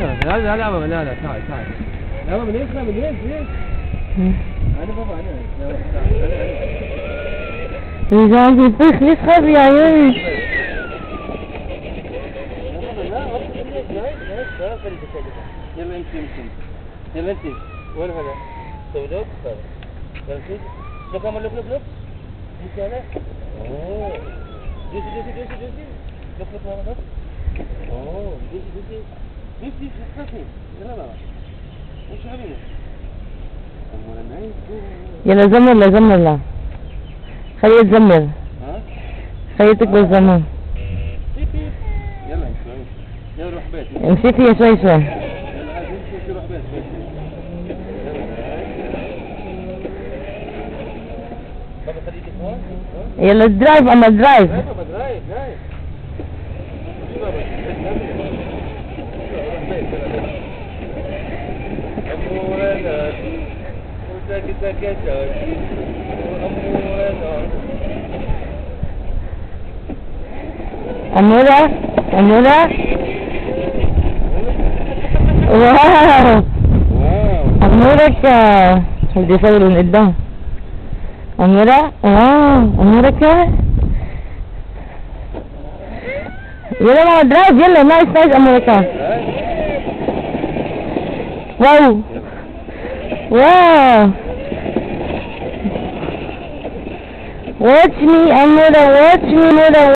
لا لا لا لا لا لا تعال تعال لا من ليش من ليش ليش أنا بابا أنا رجال في الطيخ ليش خاف يا عيوني يلا انت يمكن يلا انت وين هذا؟ سوي لوك يلا انت كم لوك لوك لوك انت هذا اوه جوسي جوسي جوسي جوسي لوك لوك بس اوه لا لا يلا زمر لا زمر لا خليه يتزمر خليه تكبر بيب يلا شوي يلا روح بيت امشي فيها شوي شوي روح يلا درايف اما درايف درايف درايف شو بابا أمورنا وسكتك شاكي أمورة أمورنا أمورة واو أمورك بدي أصور من قدام أمورة واو أمورك يلا ماما درايف يلا نايس نايس أمورك واو واو watch me أمورة watch me أمورة